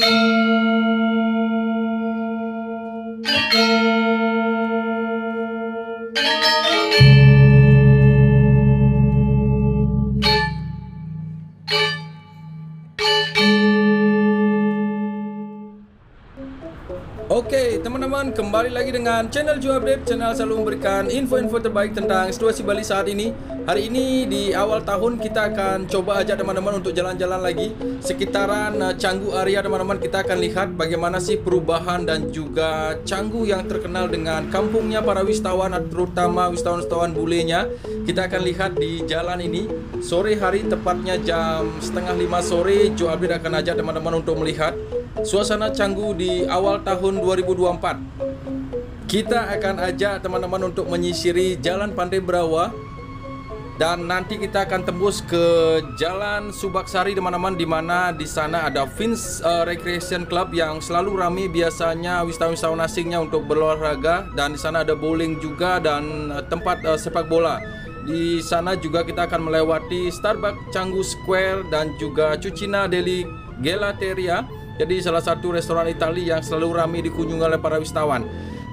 Música kembali lagi dengan channel Ju Update. Channel selalu memberikan info-info terbaik tentang situasi Bali saat ini. Hari ini di awal tahun kita akan coba ajak teman-teman untuk jalan-jalan lagi sekitaran uh, Canggu area teman-teman. Kita akan lihat bagaimana sih perubahan dan juga Canggu yang terkenal dengan kampungnya para wisatawan terutama wisatawan-wisatawan bulenya. Kita akan lihat di jalan ini sore hari tepatnya jam setengah lima sore. Ju Update akan ajak teman-teman untuk melihat suasana Canggu di awal tahun 2024. Kita akan ajak teman-teman untuk menyisiri Jalan Pantai Berawa dan nanti kita akan tembus ke Jalan Subaksari teman-teman di mana di sana ada Vince uh, Recreation Club yang selalu ramai biasanya wisatawan-wisatawan asingnya untuk berolahraga dan di sana ada bowling juga dan uh, tempat uh, sepak bola. Di sana juga kita akan melewati Starbucks Canggu Square dan juga Cucina Deli Gelateria jadi salah satu restoran Italia yang selalu ramai dikunjungi oleh para wisatawan.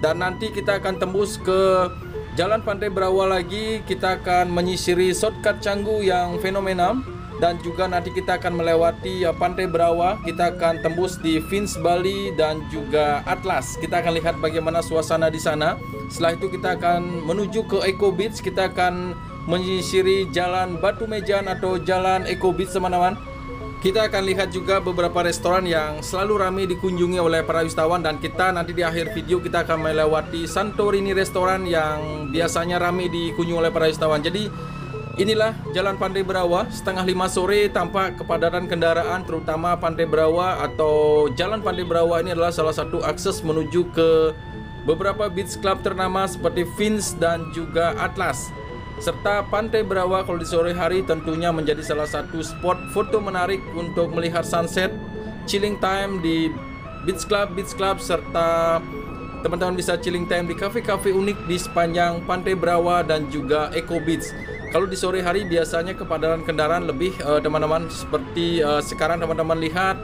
Dan nanti kita akan tembus ke Jalan Pantai Berawa lagi. Kita akan menyisiri shortcut Canggu yang fenomenal. Dan juga nanti kita akan melewati uh, Pantai Berawa. Kita akan tembus di Fins Bali dan juga Atlas. Kita akan lihat bagaimana suasana di sana. Setelah itu kita akan menuju ke Eco Beach. Kita akan menyisiri Jalan Batu Mejan atau Jalan Eco Beach teman-teman. Kita akan lihat juga beberapa restoran yang selalu ramai dikunjungi oleh para wisatawan dan kita nanti di akhir video kita akan melewati Santorini restoran yang biasanya ramai dikunjungi oleh para wisatawan. Jadi inilah Jalan Pantai Berawa setengah lima sore tampak kepadatan kendaraan terutama Pantai Berawa atau Jalan Pantai Berawa ini adalah salah satu akses menuju ke beberapa beach club ternama seperti Vince dan juga Atlas serta Pantai Berawa kalau di sore hari tentunya menjadi salah satu spot foto menarik untuk melihat sunset, chilling time di beach club, beach club serta teman-teman bisa chilling time di kafe-kafe unik di sepanjang Pantai Berawa dan juga Eco Beach. Kalau di sore hari biasanya kepadatan kendaraan lebih uh, teman-teman seperti uh, sekarang teman-teman lihat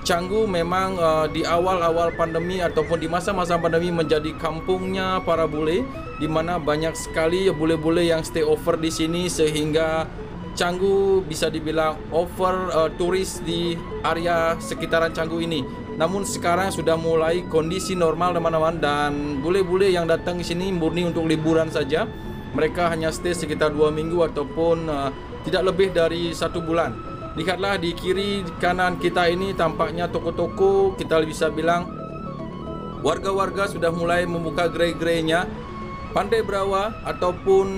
Canggu memang uh, di awal-awal pandemi ataupun di masa-masa pandemi menjadi kampungnya para bule di mana banyak sekali bule-bule yang stay over di sini sehingga Canggu bisa dibilang over uh, turis di area sekitaran Canggu ini. Namun sekarang sudah mulai kondisi normal teman-teman dan bule-bule yang datang ke sini murni untuk liburan saja. Mereka hanya stay sekitar dua minggu ataupun uh, tidak lebih dari satu bulan. Lihatlah di kiri kanan kita ini tampaknya toko-toko kita bisa bilang warga-warga sudah mulai membuka gerai-gerainya. Pantai Berawa ataupun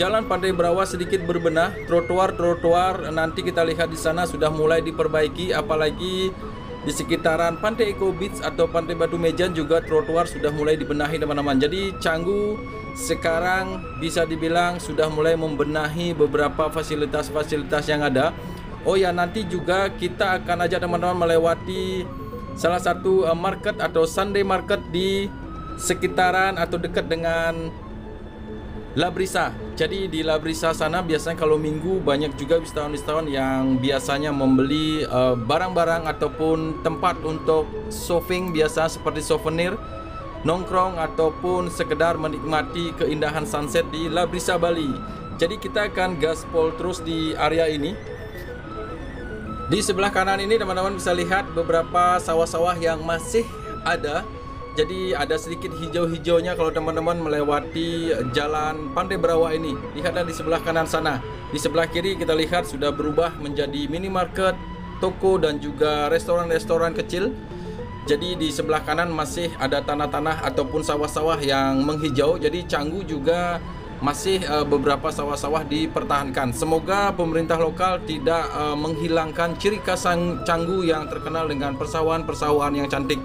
jalan Pantai Berawa sedikit berbenah, trotoar-trotoar nanti kita lihat di sana sudah mulai diperbaiki apalagi di sekitaran Pantai Eco Beach atau Pantai Batu Mejan juga trotoar sudah mulai dibenahi teman-teman. Jadi Canggu sekarang bisa dibilang sudah mulai membenahi beberapa fasilitas-fasilitas yang ada Oh ya nanti juga kita akan ajak teman-teman melewati salah satu uh, market atau Sunday market di sekitaran atau dekat dengan Labrisa. Jadi di Labrisa sana biasanya kalau minggu banyak juga wisatawan-wisatawan yang biasanya membeli uh, barang-barang uh, ataupun tempat untuk shopping biasa seperti souvenir, nongkrong ataupun sekedar menikmati keindahan sunset di Labrisa Bali. Jadi kita akan gaspol terus di area ini. Di sebelah kanan ini teman-teman bisa lihat beberapa sawah-sawah yang masih ada. Jadi ada sedikit hijau-hijaunya kalau teman-teman melewati jalan Pantai Berawa ini. Lihatlah di sebelah kanan sana. Di sebelah kiri kita lihat sudah berubah menjadi minimarket, toko dan juga restoran-restoran kecil. Jadi di sebelah kanan masih ada tanah-tanah ataupun sawah-sawah yang menghijau. Jadi Canggu juga masih uh, beberapa sawah-sawah dipertahankan. Semoga pemerintah lokal tidak uh, menghilangkan ciri khas Canggu yang terkenal dengan persawahan-persawahan yang cantik.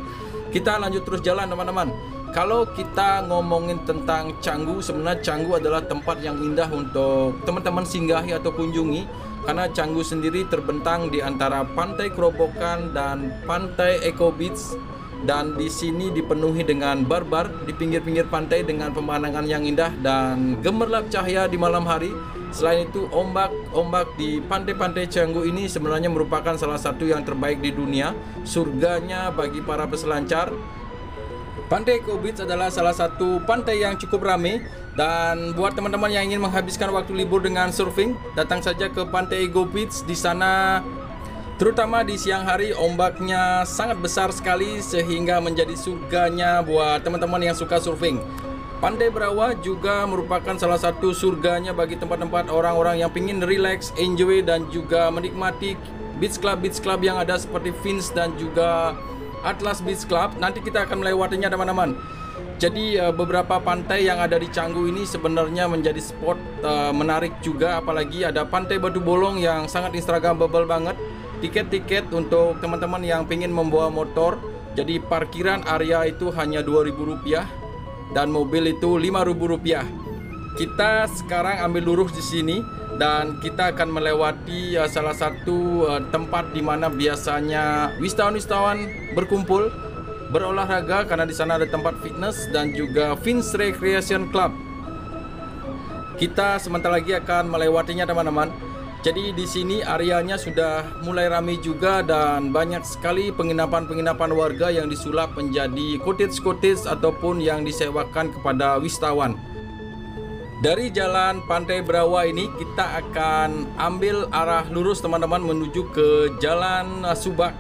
Kita lanjut terus jalan teman-teman. Kalau kita ngomongin tentang Canggu, sebenarnya Canggu adalah tempat yang indah untuk teman-teman singgahi atau kunjungi karena Canggu sendiri terbentang di antara Pantai Kerobokan dan Pantai Eco Beach dan di sini dipenuhi dengan barbar di pinggir-pinggir pantai dengan pemandangan yang indah dan gemerlap cahaya di malam hari Selain itu, ombak-ombak di pantai-pantai Canggu ini sebenarnya merupakan salah satu yang terbaik di dunia, surganya bagi para peselancar. Pantai Eco adalah salah satu pantai yang cukup ramai dan buat teman-teman yang ingin menghabiskan waktu libur dengan surfing, datang saja ke Pantai Beach. Di sana terutama di siang hari ombaknya sangat besar sekali sehingga menjadi surganya buat teman-teman yang suka surfing. Pantai Brawa juga merupakan salah satu surganya bagi tempat-tempat orang-orang yang ingin relax, enjoy dan juga menikmati beach club beach club yang ada seperti Fins dan juga Atlas Beach Club. Nanti kita akan melewatinya teman-teman. Jadi uh, beberapa pantai yang ada di Canggu ini sebenarnya menjadi spot uh, menarik juga apalagi ada pantai Batu Bolong yang sangat instagramable banget. Tiket-tiket untuk teman-teman yang ingin membawa motor. Jadi parkiran area itu hanya Rp2.000 dan mobil itu Rp5.000. Kita sekarang ambil lurus di sini dan kita akan melewati uh, salah satu uh, tempat di mana biasanya wisatawan-wisatawan berkumpul berolahraga karena di sana ada tempat fitness dan juga Fins Recreation Club. Kita sebentar lagi akan melewatinya teman-teman. Jadi di sini areanya sudah mulai ramai juga dan banyak sekali penginapan-penginapan warga yang disulap menjadi cottage-cottage ataupun yang disewakan kepada wisatawan. Dari jalan Pantai Brawa ini kita akan ambil arah lurus teman-teman menuju ke Jalan Subak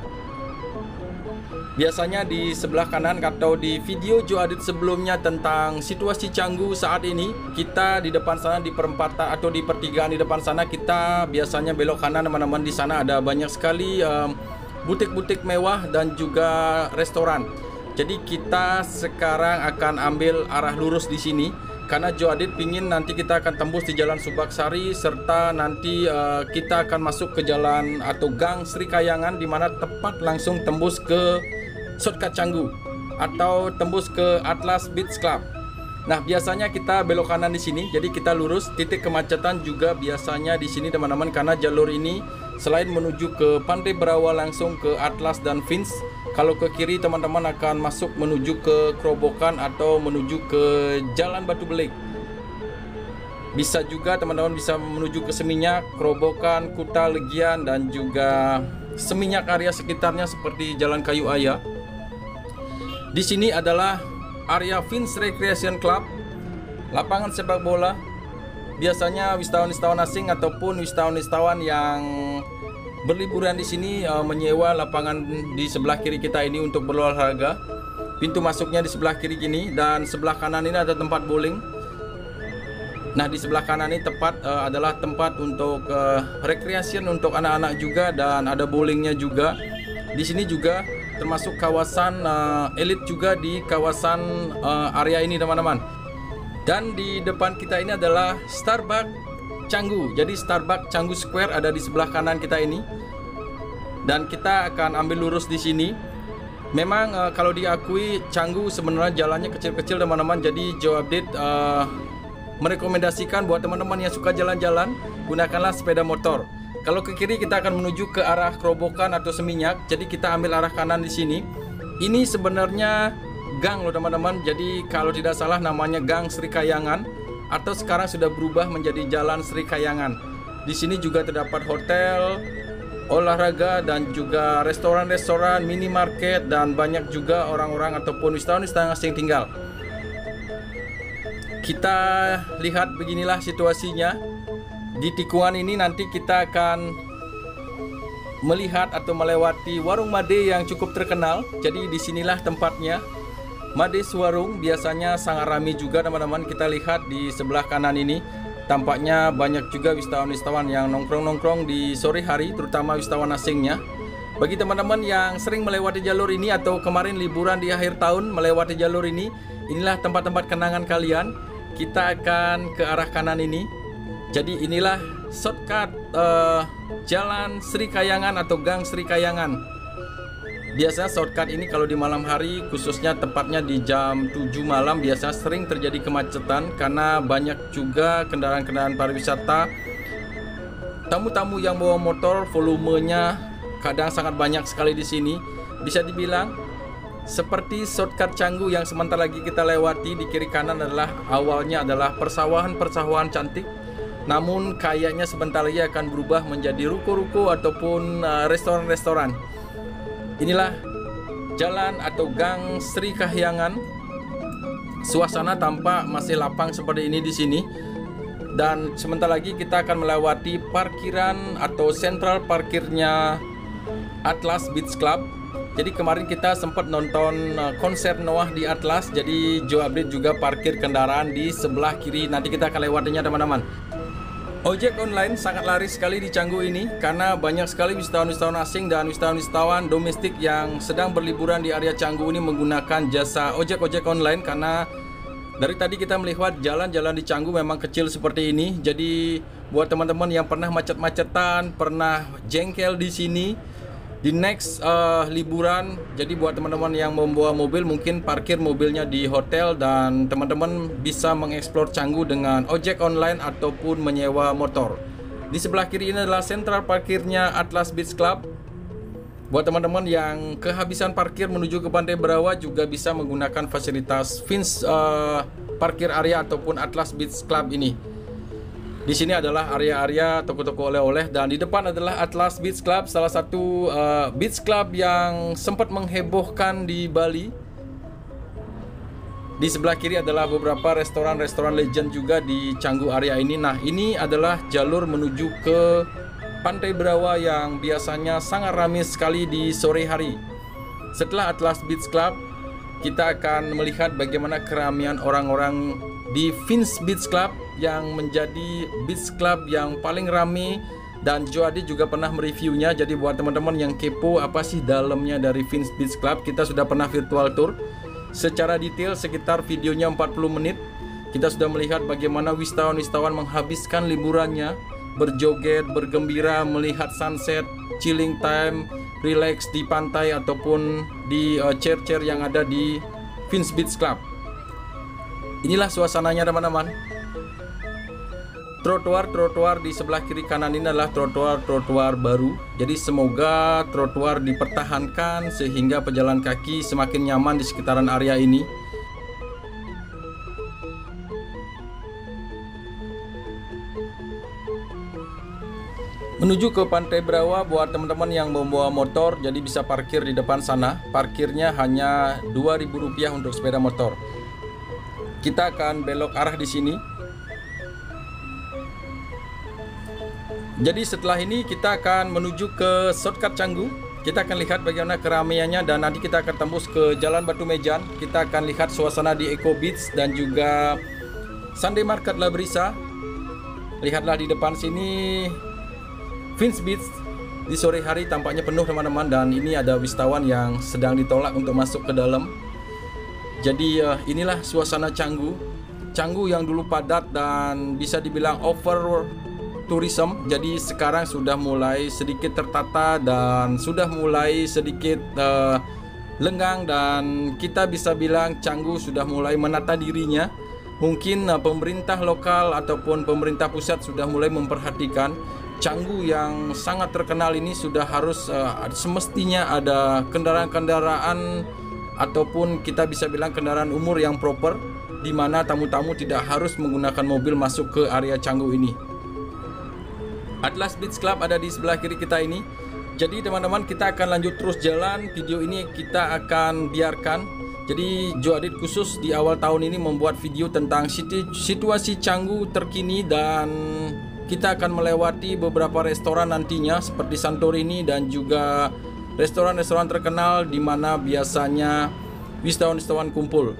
Biasanya di sebelah kanan atau di video Jo Adit sebelumnya tentang situasi Canggu saat ini Kita di depan sana di perempatan atau di pertigaan di depan sana Kita biasanya belok kanan teman-teman Di sana ada banyak sekali butik-butik um, mewah dan juga restoran. Jadi kita sekarang akan ambil arah lurus di sini karena Jo Adit pingin nanti kita akan tembus di Jalan Subaksari serta nanti uh, kita akan masuk ke jalan atau Gang Sri Kayangan di mana tepat langsung tembus ke shortcut Canggu atau tembus ke Atlas Beach Club. Nah, biasanya kita belok kanan di sini, jadi kita lurus. Titik kemacetan juga biasanya di sini teman-teman karena jalur ini selain menuju ke Pantai Berawa langsung ke Atlas dan Fins, kalau ke kiri teman-teman akan masuk menuju ke Kerobokan atau menuju ke Jalan Batu Belik. Bisa juga teman-teman bisa menuju ke Seminyak, Kerobokan, Kuta, Legian dan juga Seminyak area sekitarnya seperti Jalan Kayu Ayah. Di sini adalah area Fins Recreation Club, lapangan sepak bola. Biasanya wisatawan-wisatawan asing ataupun wisatawan-wisatawan yang berliburan di sini uh, menyewa lapangan di sebelah kiri kita ini untuk berolahraga. Pintu masuknya di sebelah kiri gini dan sebelah kanan ini ada tempat bowling. Nah di sebelah kanan ini tepat uh, adalah tempat untuk uh, recreation untuk anak-anak juga dan ada bowlingnya juga. Di sini juga termasuk kawasan uh, elit juga di kawasan uh, area ini teman-teman. Dan di depan kita ini adalah Starbucks Canggu. Jadi Starbucks Canggu Square ada di sebelah kanan kita ini. Dan kita akan ambil lurus di sini. Memang uh, kalau diakui Canggu sebenarnya jalannya kecil-kecil teman-teman. Jadi Joe Update uh, merekomendasikan buat teman-teman yang suka jalan-jalan gunakanlah sepeda motor. Kalau ke kiri kita akan menuju ke arah kerobokan atau seminyak. Jadi kita ambil arah kanan di sini. Ini sebenarnya gang loh teman-teman. Jadi kalau tidak salah namanya Gang Sri Kayangan atau sekarang sudah berubah menjadi Jalan Sri Kayangan. Di sini juga terdapat hotel, olahraga dan juga restoran-restoran, minimarket dan banyak juga orang-orang ataupun wisatawan-wisatawan asing tinggal. Kita lihat beginilah situasinya. Di tikungan ini nanti kita akan melihat atau melewati warung Made yang cukup terkenal. Jadi di sinilah tempatnya. Made Suwarung biasanya sangat ramai juga teman-teman. Kita lihat di sebelah kanan ini. Tampaknya banyak juga wisatawan-wisatawan yang nongkrong-nongkrong di sore hari, terutama wisatawan asingnya. Bagi teman-teman yang sering melewati jalur ini atau kemarin liburan di akhir tahun melewati jalur ini, inilah tempat-tempat kenangan kalian. Kita akan ke arah kanan ini jadi inilah shortcut uh, Jalan Sri Kayangan atau Gang Sri Kayangan. Biasa shortcut ini kalau di malam hari khususnya tepatnya di jam 7 malam biasa sering terjadi kemacetan karena banyak juga kendaraan-kendaraan pariwisata tamu-tamu yang bawa motor volumenya kadang sangat banyak sekali di sini. Bisa dibilang seperti shortcut Canggu yang sebentar lagi kita lewati di kiri kanan adalah awalnya adalah persawahan-persawahan cantik namun kayaknya sebentar lagi akan berubah menjadi ruko-ruko ataupun uh, restoran-restoran. Inilah jalan atau gang Sri Kahyangan. Suasana tampak masih lapang seperti ini di sini. Dan sebentar lagi kita akan melewati parkiran atau sentral parkirnya Atlas Beach Club. Jadi kemarin kita sempat nonton uh, konser Noah di Atlas. Jadi Joe Update juga parkir kendaraan di sebelah kiri. Nanti kita akan lewatinya teman-teman. Ojek online sangat laris sekali di Canggu ini karena banyak sekali wisatawan-wisatawan asing dan wisatawan-wisatawan domestik yang sedang berliburan di area Canggu ini menggunakan jasa ojek-ojek online karena dari tadi kita melihat jalan-jalan di Canggu memang kecil seperti ini. Jadi buat teman-teman yang pernah macet-macetan, pernah jengkel di sini, di next uh, liburan jadi buat teman-teman yang membawa mobil mungkin parkir mobilnya di hotel dan teman-teman bisa mengeksplor Canggu dengan ojek online ataupun menyewa motor. Di sebelah kiri ini adalah sentral parkirnya Atlas Beach Club. Buat teman-teman yang kehabisan parkir menuju ke Pantai Berawa juga bisa menggunakan fasilitas Fins uh, parkir area ataupun Atlas Beach Club ini di sini adalah area-area toko-toko oleh-oleh dan di depan adalah Atlas Beach Club, salah satu uh, beach club yang sempat menghebohkan di Bali. Di sebelah kiri adalah beberapa restoran-restoran legend juga di Canggu area ini. Nah, ini adalah jalur menuju ke Pantai Berawa yang biasanya sangat ramai sekali di sore hari. Setelah Atlas Beach Club, kita akan melihat bagaimana keramian orang-orang di Fins Beach Club yang menjadi beach club yang paling ramai dan Joe Adi juga pernah mereviewnya. Jadi buat teman-teman yang kepo apa sih dalamnya dari Fins Beach Club? Kita sudah pernah virtual tour. Secara detail sekitar videonya 40 menit. Kita sudah melihat bagaimana wisatawan-wisatawan menghabiskan liburannya. Berjoget, bergembira, melihat sunset, chilling time, relax di pantai ataupun di uh, chair-chair yang ada di Fins Beach Club. Inilah suasananya teman-teman trotoar-trotoar di sebelah kiri kanan ini adalah trotoar-trotoar baru. Jadi semoga trotoar dipertahankan sehingga pejalan kaki semakin nyaman di sekitaran area ini. Menuju ke Pantai Brawa buat teman-teman yang membawa motor jadi bisa parkir di depan sana. Parkirnya hanya Rp2.000 untuk sepeda motor. Kita akan belok arah di sini. Jadi setelah ini kita akan menuju ke shortcut Canggu. Kita akan lihat bagaimana keramaiannya dan nanti kita akan tembus ke Jalan Batu Mejan. Kita akan lihat suasana di Eco Beach dan juga Sunday Market Labrisa. Lihatlah di depan sini Vince Beach di sore hari tampaknya penuh teman-teman dan ini ada wisatawan yang sedang ditolak untuk masuk ke dalam. Jadi uh, inilah suasana Canggu. Canggu yang dulu padat dan bisa dibilang over tourism jadi sekarang sudah mulai sedikit tertata dan sudah mulai sedikit uh, lenggang dan kita bisa bilang Canggu sudah mulai menata dirinya mungkin uh, pemerintah lokal ataupun pemerintah pusat sudah mulai memperhatikan Canggu yang sangat terkenal ini sudah harus uh, semestinya ada kendaraan-kendaraan ataupun kita bisa bilang kendaraan umur yang proper di mana tamu-tamu tidak harus menggunakan mobil masuk ke area Canggu ini. Atlas Beach Club ada di sebelah kiri kita ini. Jadi teman-teman kita akan lanjut terus jalan. Video ini kita akan biarkan. Jadi Joe Adit khusus di awal tahun ini membuat video tentang situasi Canggu terkini dan kita akan melewati beberapa restoran nantinya seperti Santorini dan juga restoran-restoran terkenal di mana biasanya wisatawan-wisatawan kumpul.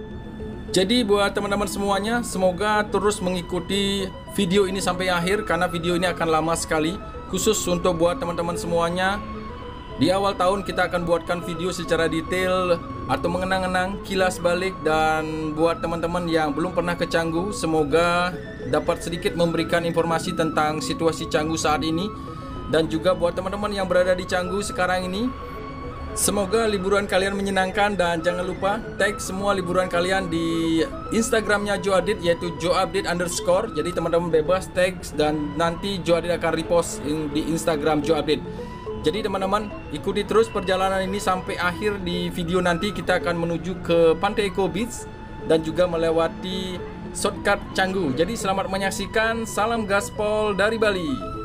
Jadi buat teman-teman semuanya, semoga terus mengikuti video ini sampai akhir karena video ini akan lama sekali. Khusus untuk buat teman-teman semuanya, di awal tahun kita akan buatkan video secara detail atau mengenang-enang kilas balik dan buat teman-teman yang belum pernah ke Canggu, semoga dapat sedikit memberikan informasi tentang situasi Canggu saat ini dan juga buat teman-teman yang berada di Canggu sekarang ini Semoga liburan kalian menyenangkan dan jangan lupa tag semua liburan kalian di Instagramnya Joe Adit yaitu Update underscore. Jadi teman-teman bebas tag dan nanti Joe Adit akan repost in, di Instagram Update. Jadi teman-teman ikuti terus perjalanan ini sampai akhir di video nanti kita akan menuju ke Pantai Eco Beach dan juga melewati shortcut Canggu. Jadi selamat menyaksikan. Salam gaspol dari Bali.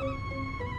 Música